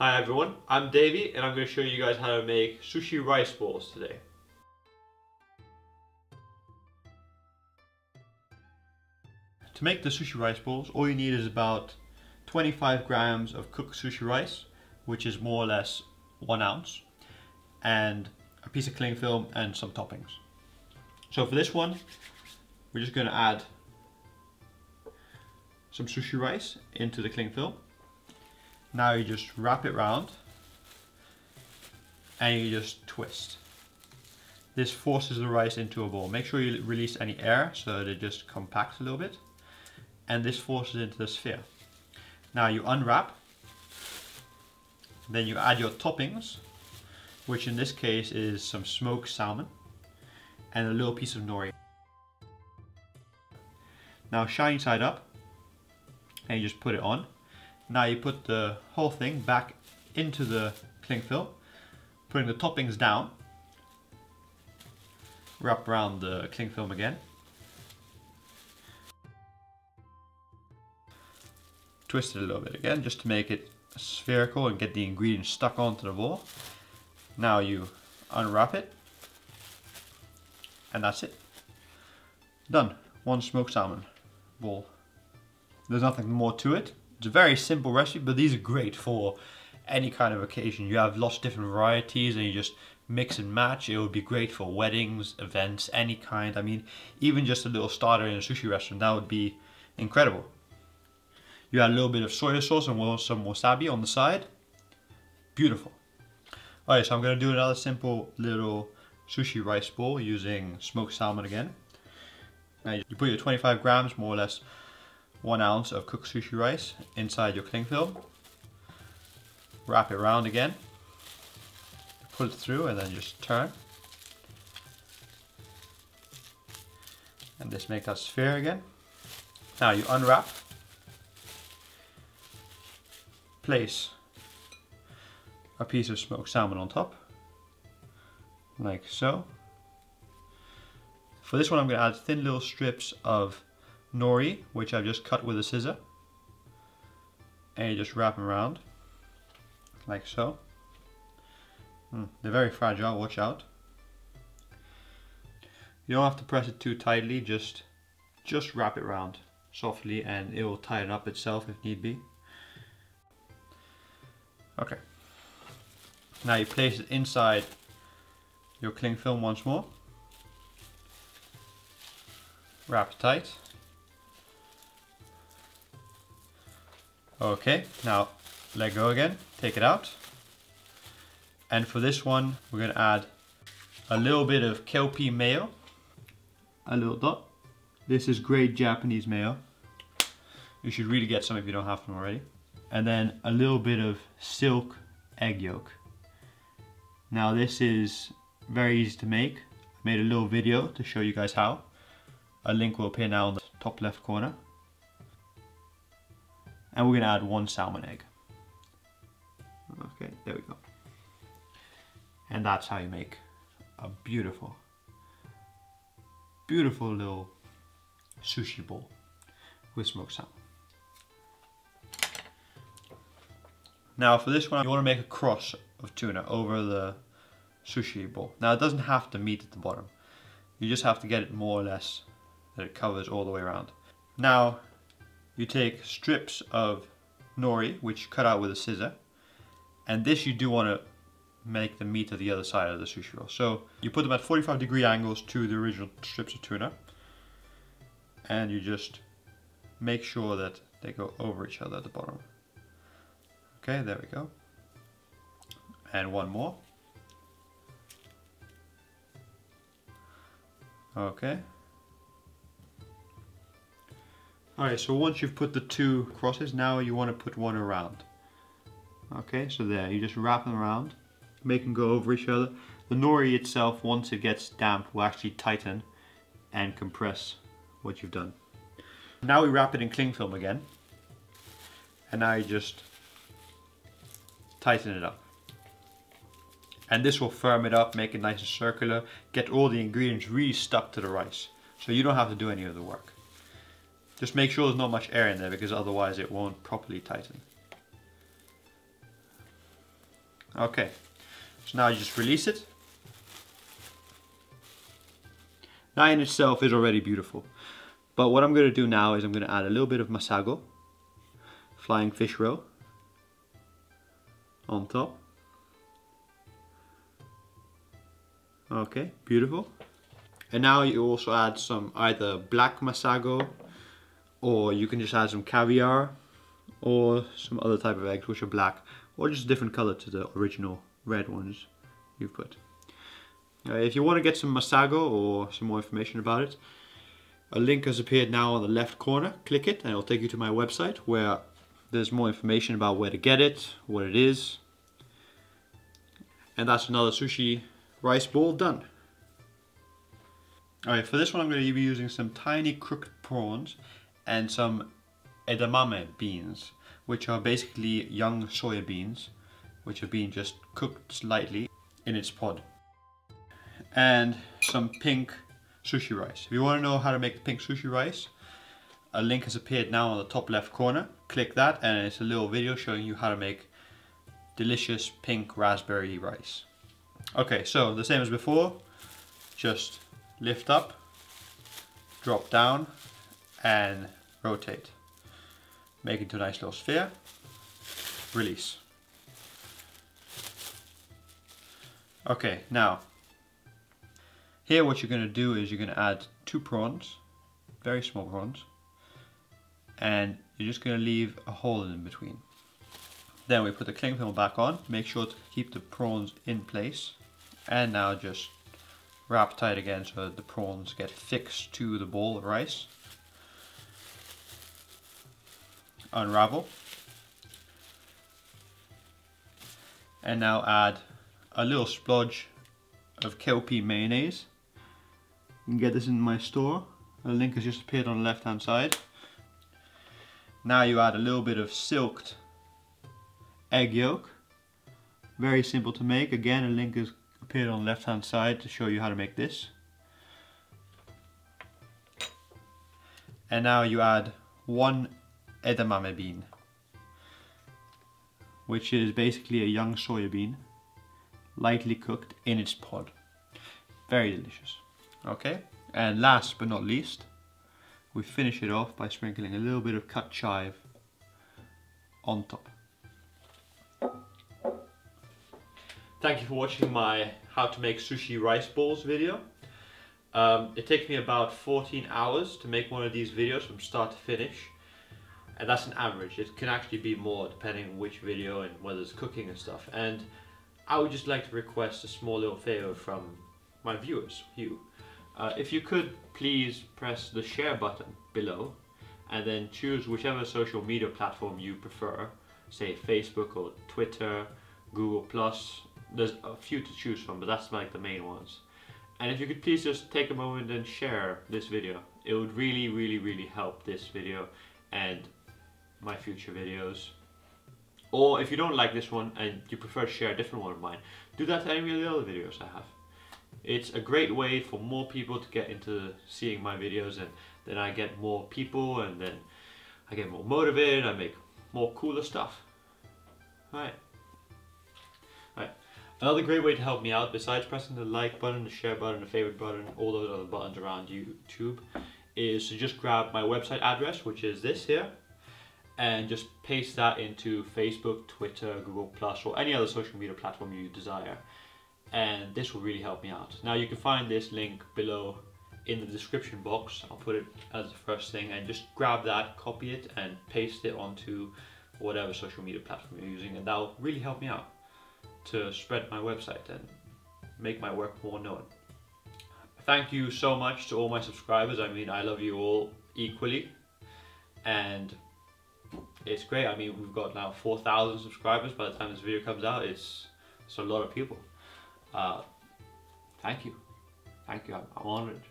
Hi everyone, I'm Davy and I'm going to show you guys how to make sushi rice balls today. To make the sushi rice balls, all you need is about 25 grams of cooked sushi rice, which is more or less one ounce, and a piece of cling film and some toppings. So for this one, we're just going to add some sushi rice into the cling film. Now you just wrap it round and you just twist. This forces the rice into a ball. Make sure you release any air so that it just compacts a little bit. And this forces it into the sphere. Now you unwrap. Then you add your toppings, which in this case is some smoked salmon and a little piece of nori. Now shiny side up and you just put it on. Now you put the whole thing back into the cling film, putting the toppings down, wrap around the cling film again. Twist it a little bit again just to make it spherical and get the ingredients stuck onto the ball. Now you unwrap it and that's it. Done. One smoked salmon ball. There's nothing more to it. It's a very simple recipe, but these are great for any kind of occasion. You have lots of different varieties and you just mix and match. It would be great for weddings, events, any kind. I mean, even just a little starter in a sushi restaurant, that would be incredible. You add a little bit of soy sauce and some wasabi on the side. Beautiful. Alright, so I'm going to do another simple little sushi rice bowl using smoked salmon again. Now you put your 25 grams, more or less, one ounce of cooked sushi rice inside your cling film. Wrap it around again. Put it through and then just turn. And just make that sphere again. Now you unwrap. Place a piece of smoked salmon on top. Like so. For this one I'm going to add thin little strips of nori, which I've just cut with a scissor. And you just wrap them around, like so. Mm, they're very fragile, watch out. You don't have to press it too tightly, just, just wrap it around softly and it will tighten up itself if need be. Okay. Now you place it inside your cling film once more. Wrap tight. Okay, now let go again, take it out. And for this one, we're gonna add a little bit of Kewpie mayo, a little dot. This is great Japanese mayo. You should really get some if you don't have them already. And then a little bit of silk egg yolk. Now this is very easy to make. I made a little video to show you guys how. A link will appear now in the top left corner and we're gonna add one salmon egg. Okay, there we go. And that's how you make a beautiful, beautiful little sushi bowl with smoked salmon. Now for this one, you wanna make a cross of tuna over the sushi bowl. Now it doesn't have to meet at the bottom. You just have to get it more or less that it covers all the way around. Now you take strips of nori, which cut out with a scissor, and this you do want to make the meet of the other side of the sushi roll. So you put them at 45 degree angles to the original strips of tuna, and you just make sure that they go over each other at the bottom. Okay, there we go. And one more. Okay. Alright, so once you've put the two crosses, now you want to put one around. Okay, so there, you just wrap them around, make them go over each other. The nori itself, once it gets damp, will actually tighten and compress what you've done. Now we wrap it in cling film again. And now you just tighten it up. And this will firm it up, make it nice and circular, get all the ingredients really stuck to the rice. So you don't have to do any of the work. Just make sure there's not much air in there because otherwise it won't properly tighten. Okay, so now you just release it. That in itself is already beautiful. But what I'm going to do now is I'm going to add a little bit of Masago, flying fish roe, on top. Okay, beautiful. And now you also add some either black Masago or you can just add some caviar or some other type of eggs which are black or just a different color to the original red ones you've put. Uh, if you want to get some Masago or some more information about it, a link has appeared now on the left corner. Click it and it'll take you to my website where there's more information about where to get it, what it is. And that's another sushi rice ball done. Alright, for this one I'm going to be using some tiny crooked prawns and some edamame beans, which are basically young soya beans, which have been just cooked slightly in its pod. And some pink sushi rice. If you want to know how to make pink sushi rice, a link has appeared now on the top left corner. Click that and it's a little video showing you how to make delicious pink raspberry rice. Okay, so the same as before, just lift up, drop down and rotate. Make it into a nice little sphere, release. Okay, now, here what you're going to do is you're going to add two prawns, very small prawns, and you're just going to leave a hole in between. Then we put the cling film back on, make sure to keep the prawns in place, and now just wrap tight again so that the prawns get fixed to the bowl of rice. Unravel. And now add a little splodge of Kewpie mayonnaise. You can get this in my store. A link has just appeared on the left hand side. Now you add a little bit of silked egg yolk. Very simple to make. Again, a link has appeared on the left hand side to show you how to make this. And now you add one edamame bean, which is basically a young soya bean, lightly cooked in its pod. Very delicious. Okay, and last but not least, we finish it off by sprinkling a little bit of cut chive on top. Thank you for watching my how to make sushi rice balls video. Um, it takes me about 14 hours to make one of these videos from start to finish. And that's an average. It can actually be more depending on which video and whether it's cooking and stuff. And I would just like to request a small little favor from my viewers, you. Uh, if you could please press the share button below and then choose whichever social media platform you prefer, say Facebook or Twitter, Google Plus, there's a few to choose from, but that's like the main ones. And if you could please just take a moment and share this video. It would really, really, really help this video and my future videos. Or if you don't like this one and you prefer to share a different one of mine, do that to any of the other videos I have. It's a great way for more people to get into seeing my videos and then I get more people and then I get more motivated, I make more cooler stuff. Alright. Another great way to help me out, besides pressing the like button, the share button, the favorite button, all those other buttons around YouTube, is to just grab my website address, which is this here, and just paste that into Facebook, Twitter, Google Plus, or any other social media platform you desire. And this will really help me out. Now you can find this link below in the description box. I'll put it as the first thing and just grab that, copy it and paste it onto whatever social media platform you're using and that'll really help me out to spread my website and make my work more known. Thank you so much to all my subscribers. I mean, I love you all equally. And it's great. I mean, we've got now 4,000 subscribers by the time this video comes out. It's, it's a lot of people. Uh, thank you. Thank you. I'm, I'm honored.